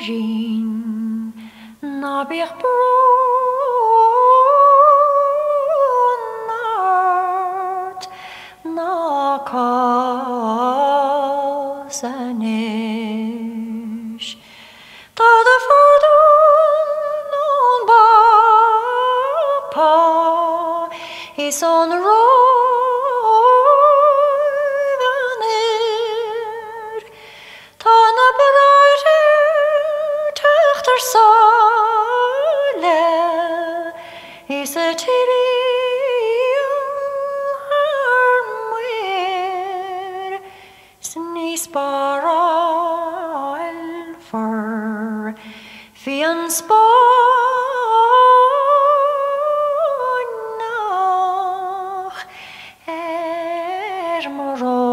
Jean na bich brunart na kasanish ta da fordun non bapa is on roivanir fian spanach er morojindov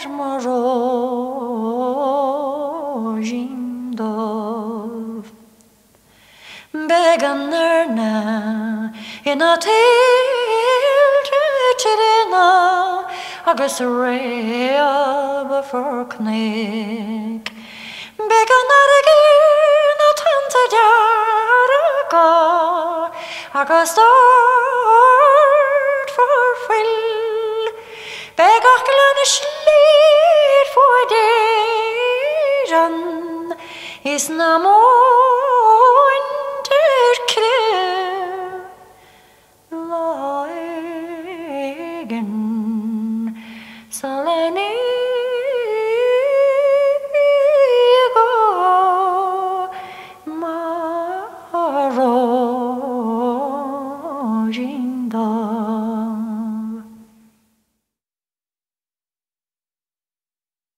Er morojindov Begannerna in a tiltrina agus réa beforknig Begannar na tanta dearaga agus start for full Begach glenne is namon der krigen salene marojinda